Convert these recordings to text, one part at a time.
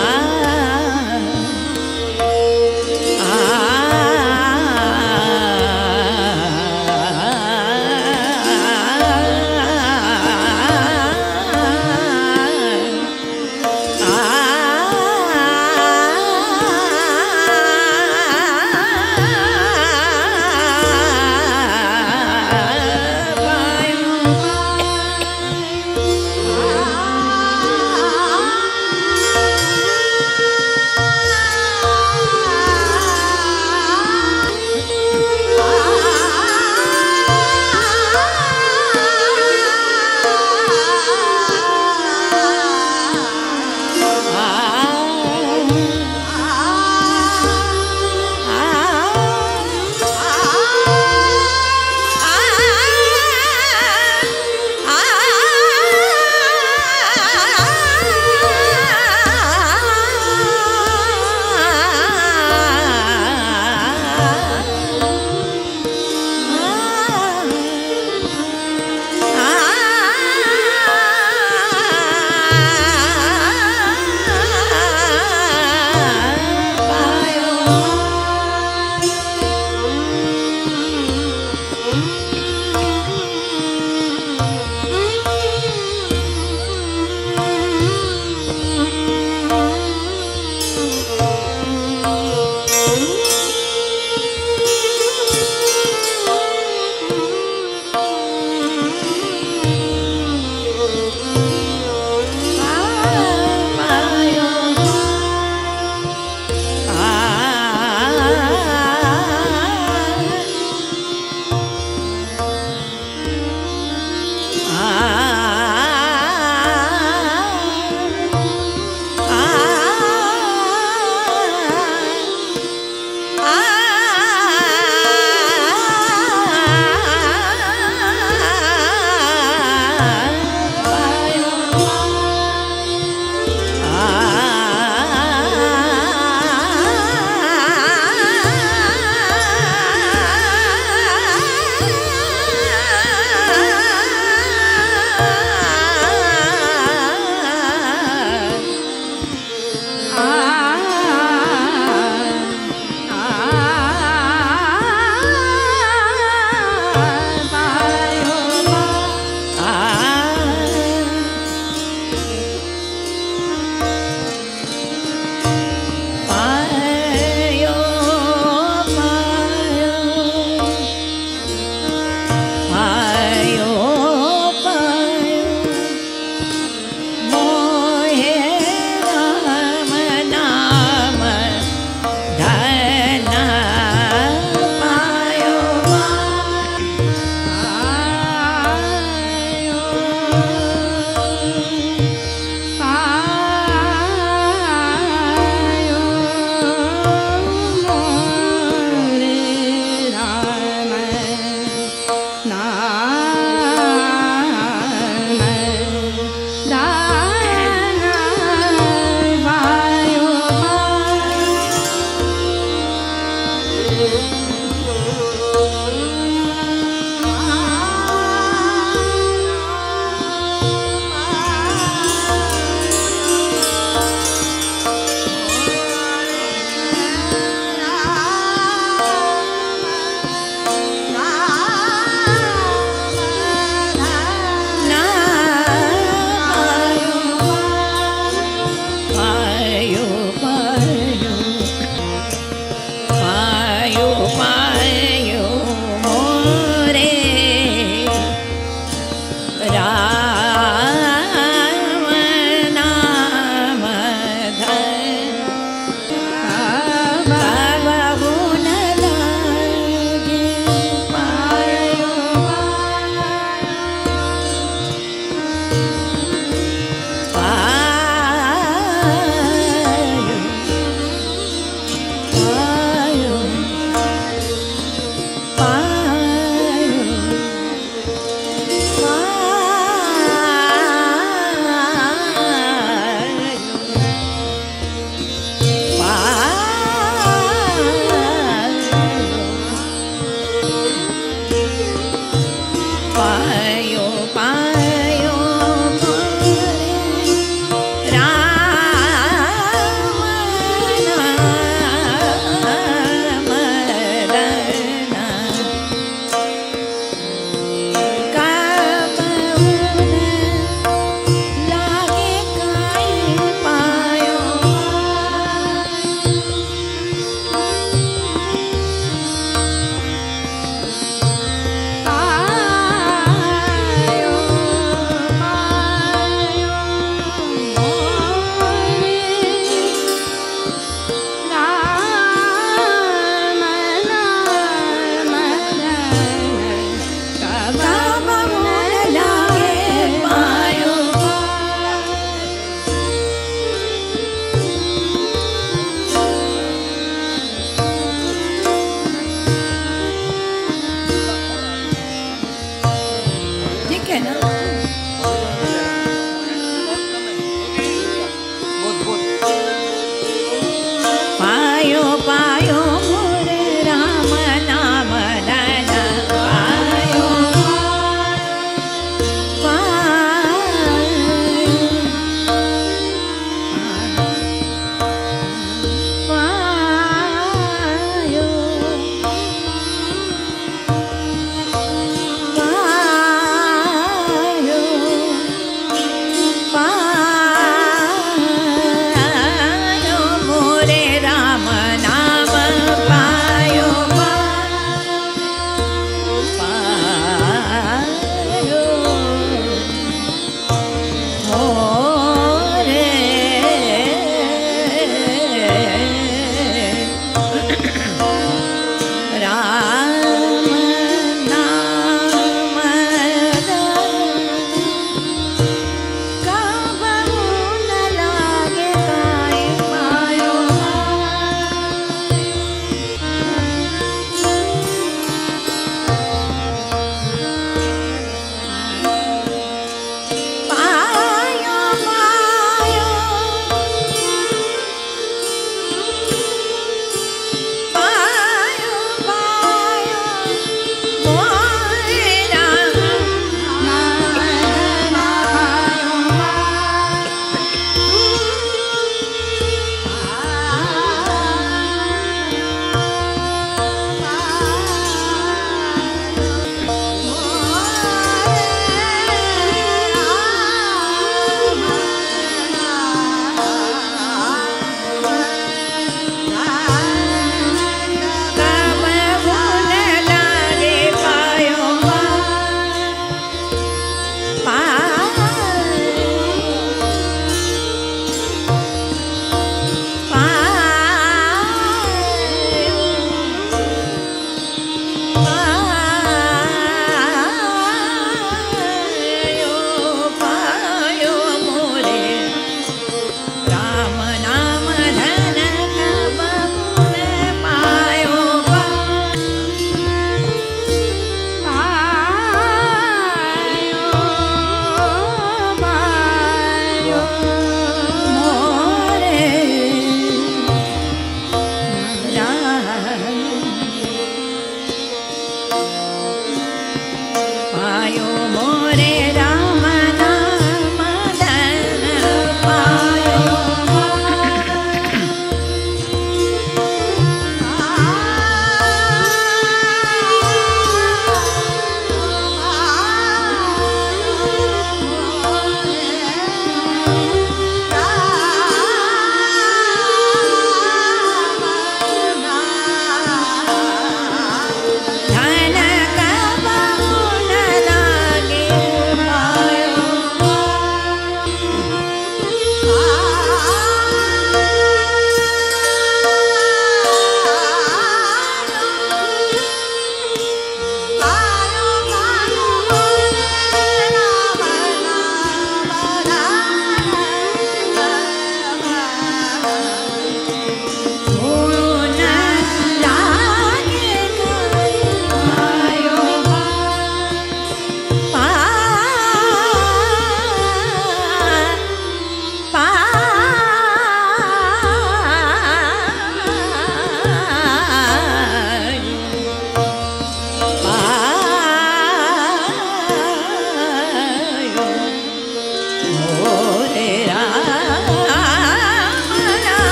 Ah.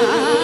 Ah.